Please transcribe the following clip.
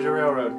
Georgia Railroad.